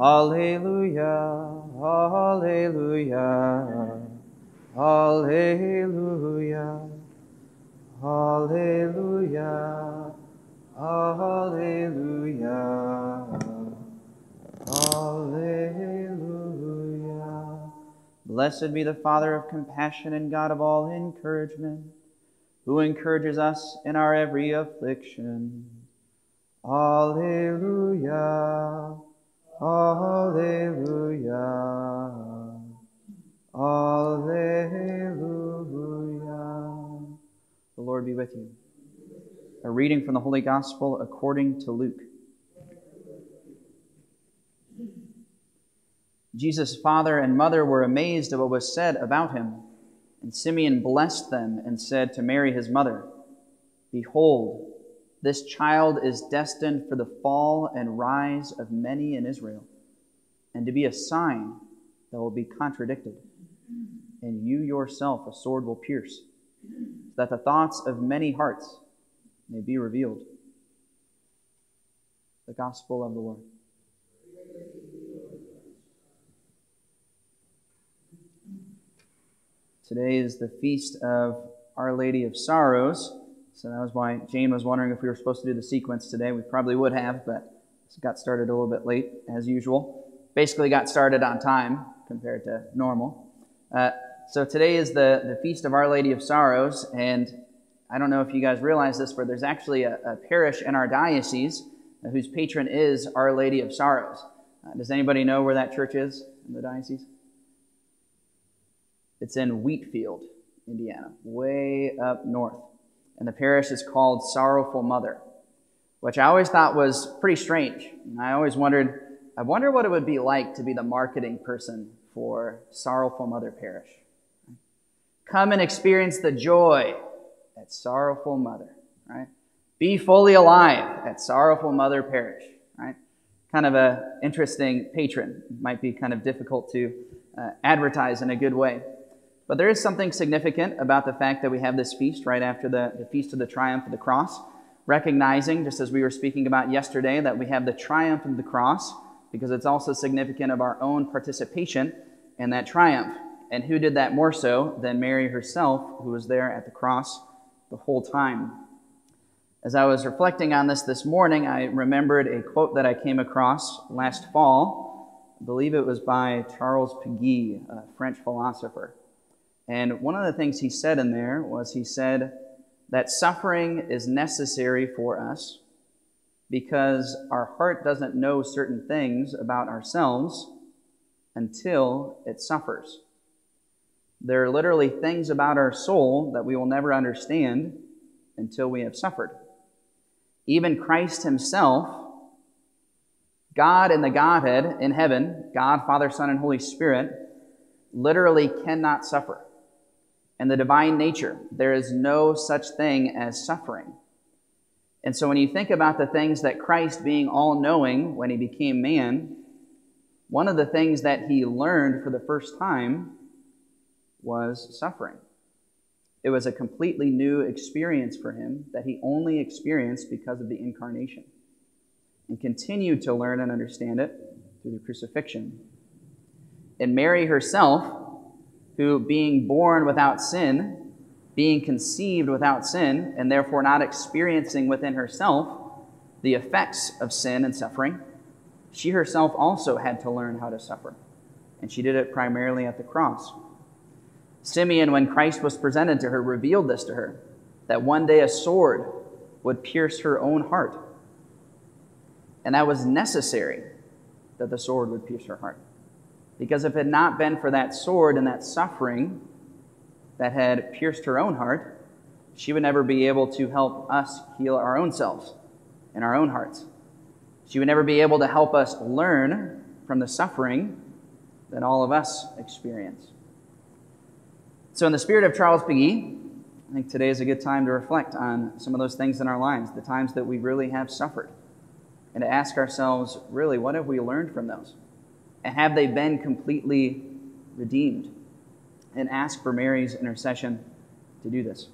Alleluia, Alleluia, Alleluia, Alleluia, Alleluia, Alleluia. Blessed be the Father of compassion and God of all encouragement, who encourages us in our every affliction. Alleluia. Alleluia. Alleluia. The Lord be with you. A reading from the Holy Gospel according to Luke. Jesus' father and mother were amazed at what was said about him. And Simeon blessed them and said to Mary, his mother, Behold, this child is destined for the fall and rise of many in Israel, and to be a sign that will be contradicted. And you yourself a sword will pierce, that the thoughts of many hearts may be revealed. The Gospel of the Lord. Today is the feast of Our Lady of Sorrows. So that was why Jane was wondering if we were supposed to do the sequence today. We probably would have, but got started a little bit late, as usual. Basically, got started on time compared to normal. Uh, so today is the, the Feast of Our Lady of Sorrows, and I don't know if you guys realize this, but there's actually a, a parish in our diocese whose patron is Our Lady of Sorrows. Uh, does anybody know where that church is in the diocese? It's in Wheatfield, Indiana, way up north. And the parish is called Sorrowful Mother, which I always thought was pretty strange. And I always wondered, I wonder what it would be like to be the marketing person for Sorrowful Mother Parish. Come and experience the joy at Sorrowful Mother, right? Be fully alive at Sorrowful Mother Parish, right? Kind of a interesting patron. Might be kind of difficult to uh, advertise in a good way. But there is something significant about the fact that we have this feast right after the, the Feast of the Triumph of the Cross, recognizing, just as we were speaking about yesterday, that we have the triumph of the cross, because it's also significant of our own participation in that triumph. And who did that more so than Mary herself, who was there at the cross the whole time? As I was reflecting on this this morning, I remembered a quote that I came across last fall. I believe it was by Charles Péguy, a French philosopher. And one of the things he said in there was he said that suffering is necessary for us because our heart doesn't know certain things about ourselves until it suffers. There are literally things about our soul that we will never understand until we have suffered. Even Christ Himself, God in the Godhead in heaven, God, Father, Son, and Holy Spirit, literally cannot suffer and the divine nature. There is no such thing as suffering. And so when you think about the things that Christ, being all knowing when he became man, one of the things that he learned for the first time was suffering. It was a completely new experience for him that he only experienced because of the incarnation and continued to learn and understand it through the crucifixion. And Mary herself who, being born without sin, being conceived without sin, and therefore not experiencing within herself the effects of sin and suffering, she herself also had to learn how to suffer. And she did it primarily at the cross. Simeon, when Christ was presented to her, revealed this to her that one day a sword would pierce her own heart. And that was necessary that the sword would pierce her heart. Because if it had not been for that sword and that suffering that had pierced her own heart, she would never be able to help us heal our own selves and our own hearts. She would never be able to help us learn from the suffering that all of us experience. So, in the spirit of Charles Péguy, I think today is a good time to reflect on some of those things in our lives, the times that we really have suffered, and to ask ourselves, really, what have we learned from those? And have they been completely redeemed? And ask for Mary's intercession to do this.